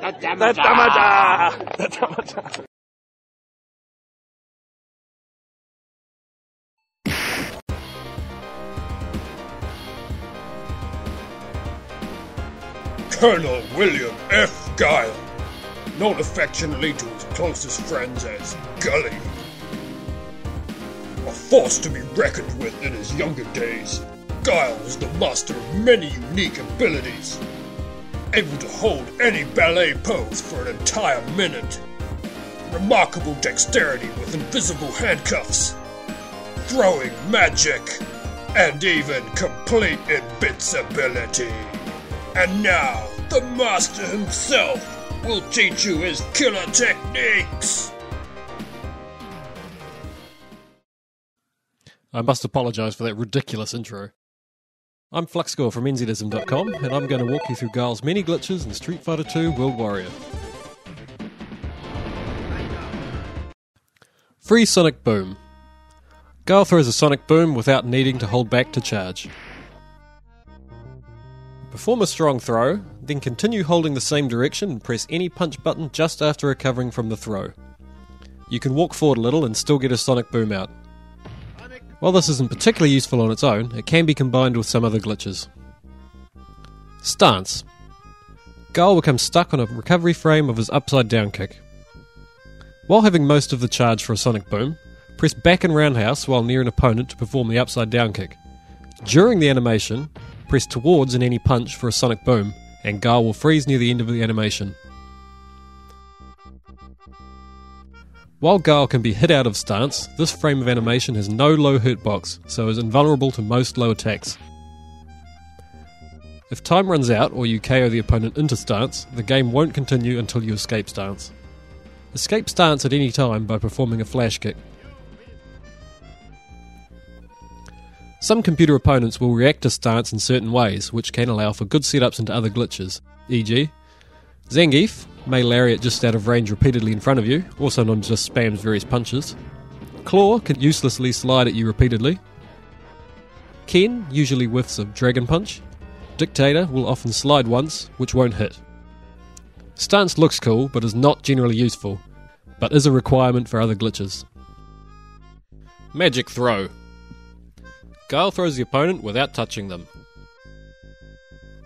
The! The Damaja! Colonel William F. Guile, known affectionately to his closest friends as Gully. A force to be reckoned with in his younger days, Guile was the master of many unique abilities. Able to hold any ballet pose for an entire minute. Remarkable dexterity with invisible handcuffs. Throwing magic. And even complete invincibility. And now, the master himself will teach you his killer techniques. I must apologise for that ridiculous intro. I'm Fluxcore from NZism.com, and I'm going to walk you through Guile's many glitches in Street Fighter II World Warrior. Free Sonic Boom. Guile throws a Sonic Boom without needing to hold back to charge. Perform a strong throw, then continue holding the same direction and press any punch button just after recovering from the throw. You can walk forward a little and still get a Sonic Boom out. While this isn't particularly useful on its own, it can be combined with some other glitches. Stance. Guile becomes stuck on a recovery frame of his upside down kick. While having most of the charge for a sonic boom, press back and roundhouse while near an opponent to perform the upside down kick. During the animation, press towards in any punch for a sonic boom, and Guile will freeze near the end of the animation. While Guile can be hit out of stance, this frame of animation has no low hitbox, so is invulnerable to most low attacks. If time runs out or you KO the opponent into stance, the game won't continue until you escape stance. Escape stance at any time by performing a flash kick. Some computer opponents will react to stance in certain ways, which can allow for good setups into other glitches, e.g., Zangief may lariat just out of range repeatedly in front of you, also as just spams various punches. Claw can uselessly slide at you repeatedly. Ken usually whiffs a Dragon Punch. Dictator will often slide once, which won't hit. Stance looks cool, but is not generally useful, but is a requirement for other glitches. Magic Throw Guile throws the opponent without touching them.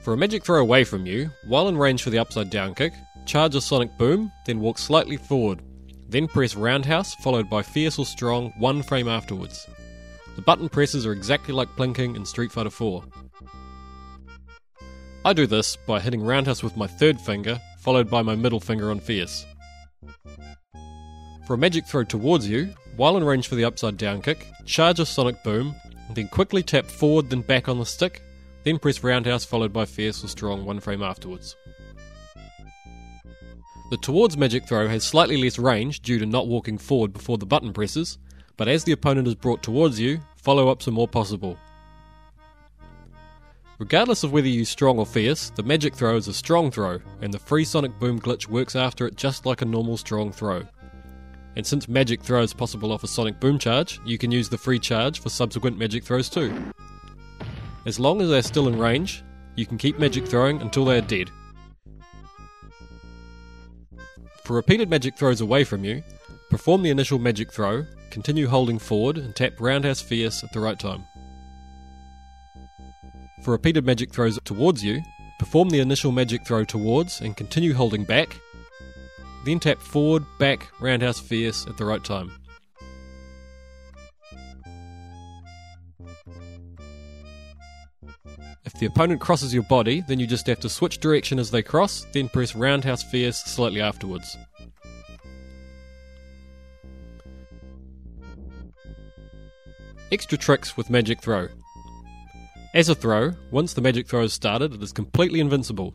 For a magic throw away from you, while in range for the upside down kick, charge a sonic boom, then walk slightly forward. Then press roundhouse, followed by fierce or strong one frame afterwards. The button presses are exactly like plinking in Street Fighter 4. I do this by hitting roundhouse with my third finger, followed by my middle finger on fierce. For a magic throw towards you, while in range for the upside down kick, charge a sonic boom, then quickly tap forward then back on the stick, then press roundhouse followed by fierce or strong one frame afterwards. The towards magic throw has slightly less range due to not walking forward before the button presses, but as the opponent is brought towards you, follow ups are more possible. Regardless of whether you use strong or fierce, the magic throw is a strong throw, and the free sonic boom glitch works after it just like a normal strong throw. And since magic throw is possible off a sonic boom charge, you can use the free charge for subsequent magic throws too. As long as they're still in range, you can keep magic throwing until they are dead. For repeated magic throws away from you, perform the initial magic throw, continue holding forward, and tap Roundhouse Fierce at the right time. For repeated magic throws towards you, perform the initial magic throw towards and continue holding back, then tap forward, back, Roundhouse Fierce at the right time. If the opponent crosses your body, then you just have to switch direction as they cross, then press Roundhouse Fierce slightly afterwards. Extra tricks with Magic Throw. As a throw, once the magic throw is started, it is completely invincible,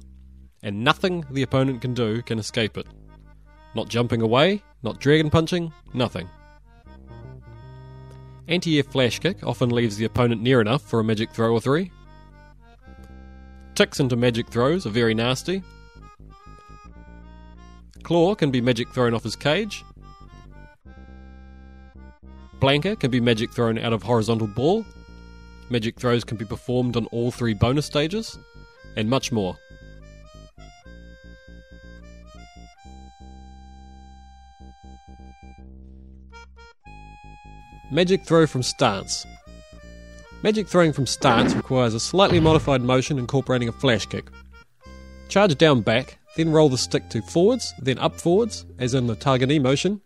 and nothing the opponent can do can escape it. Not jumping away, not dragon punching, nothing. Anti air flash kick often leaves the opponent near enough for a magic throw or three. Ticks into magic throws are very nasty. Claw can be magic thrown off his cage. Blanka can be magic thrown out of horizontal ball. Magic throws can be performed on all three bonus stages, and much more. Magic throw from stance Magic throwing from stance requires a slightly modified motion incorporating a flash kick. Charge down back, then roll the stick to forwards, then up forwards, as in the Tiger Knee motion.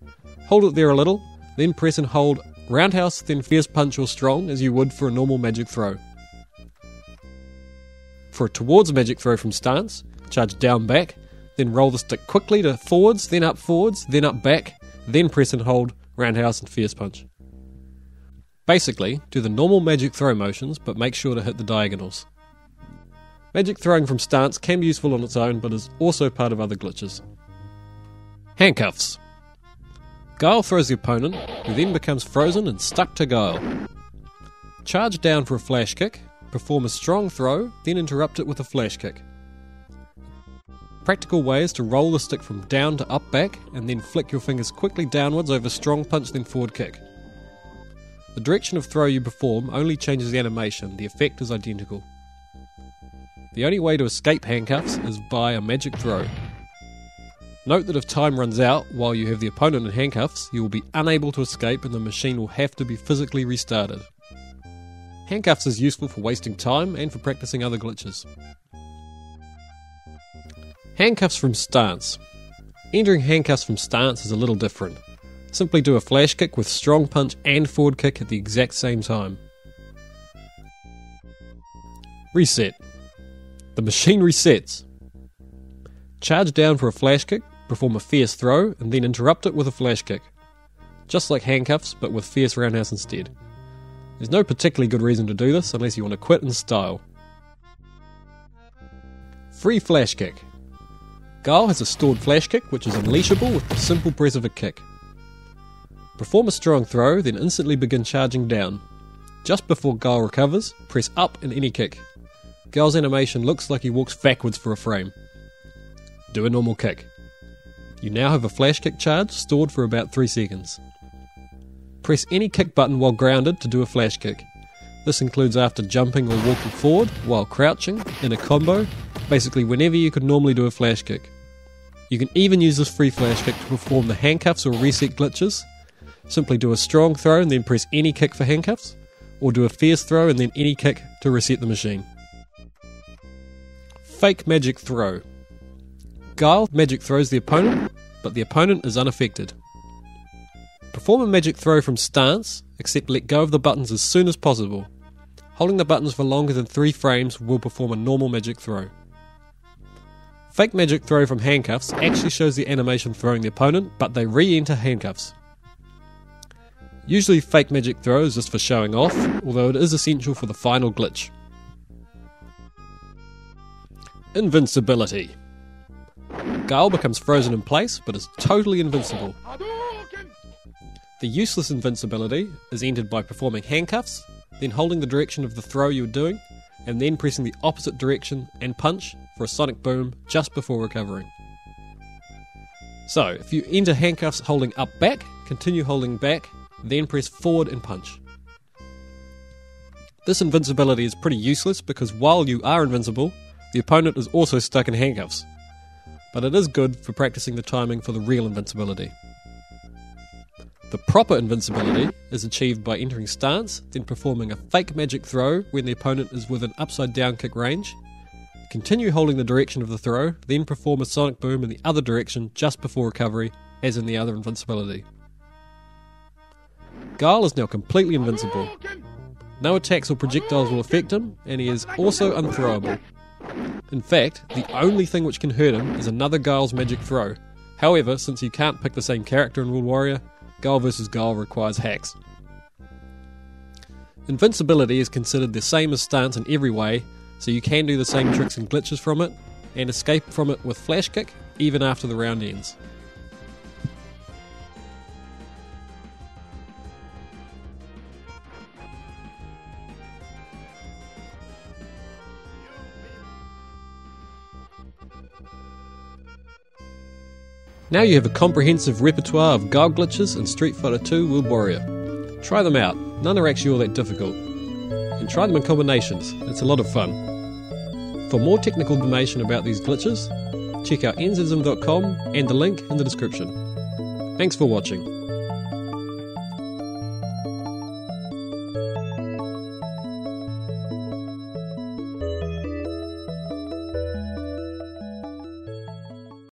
Hold it there a little, then press and hold roundhouse, then fierce punch or strong as you would for a normal magic throw. For a towards magic throw from stance, charge down back, then roll the stick quickly to forwards, then up forwards, then up back, then press and hold roundhouse and fierce punch. Basically, do the normal magic throw motions, but make sure to hit the diagonals. Magic throwing from stance can be useful on its own, but is also part of other glitches. Handcuffs. Guile throws the opponent, who then becomes frozen and stuck to Guile. Charge down for a flash kick, perform a strong throw, then interrupt it with a flash kick. Practical way is to roll the stick from down to up back and then flick your fingers quickly downwards over strong punch then forward kick. The direction of throw you perform only changes the animation, the effect is identical. The only way to escape handcuffs is by a magic throw. Note that if time runs out while you have the opponent in handcuffs, you will be unable to escape and the machine will have to be physically restarted. Handcuffs is useful for wasting time and for practicing other glitches. Handcuffs from stance. Entering handcuffs from stance is a little different. Simply do a flash kick with strong punch and forward kick at the exact same time. Reset. The machine resets. Charge down for a flash kick, perform a fierce throw, and then interrupt it with a flash kick. Just like handcuffs, but with fierce roundhouse instead. There's no particularly good reason to do this unless you want to quit in style. Free flash kick. Guile has a stored flash kick which is unleashable with the simple press of a kick. Perform a strong throw, then instantly begin charging down. Just before Guile recovers, press up in any kick. Guile's animation looks like he walks backwards for a frame. Do a normal kick. You now have a flash kick charge stored for about 3 seconds. Press any kick button while grounded to do a flash kick. This includes after jumping or walking forward, while crouching, in a combo, basically whenever you could normally do a flash kick. You can even use this free flash kick to perform the handcuffs or reset glitches, Simply do a strong throw and then press any kick for handcuffs, or do a fierce throw and then any kick to reset the machine. Fake magic throw. Guile magic throws the opponent, but the opponent is unaffected. Perform a magic throw from stance, except let go of the buttons as soon as possible. Holding the buttons for longer than 3 frames will perform a normal magic throw. Fake magic throw from handcuffs actually shows the animation throwing the opponent, but they re enter handcuffs. Usually fake magic throw is just for showing off, although it is essential for the final glitch. Invincibility. Guile becomes frozen in place, but is totally invincible. The useless invincibility is entered by performing handcuffs, then holding the direction of the throw you are doing, and then pressing the opposite direction and punch for a sonic boom just before recovering. So, if you enter handcuffs holding up back, continue holding back then press forward and punch. This invincibility is pretty useless because while you are invincible, the opponent is also stuck in handcuffs. But it is good for practicing the timing for the real invincibility. The proper invincibility is achieved by entering stance, then performing a fake magic throw when the opponent is within upside down kick range. Continue holding the direction of the throw, then perform a sonic boom in the other direction just before recovery, as in the other invincibility. Guile is now completely invincible. No attacks or projectiles will affect him, and he is also unthrowable. In fact, the only thing which can hurt him is another Guile's magic throw. However, since you can't pick the same character in World Warrior, Guile vs. Guile requires hacks. Invincibility is considered the same as stance in every way, so you can do the same tricks and glitches from it, and escape from it with Flash Kick even after the round ends. Now you have a comprehensive repertoire of Guile glitches in Street Fighter II World Warrior. Try them out, none are actually all that difficult. And try them in combinations, it's a lot of fun. For more technical information about these glitches, check out nzism.com and the link in the description. Thanks for watching.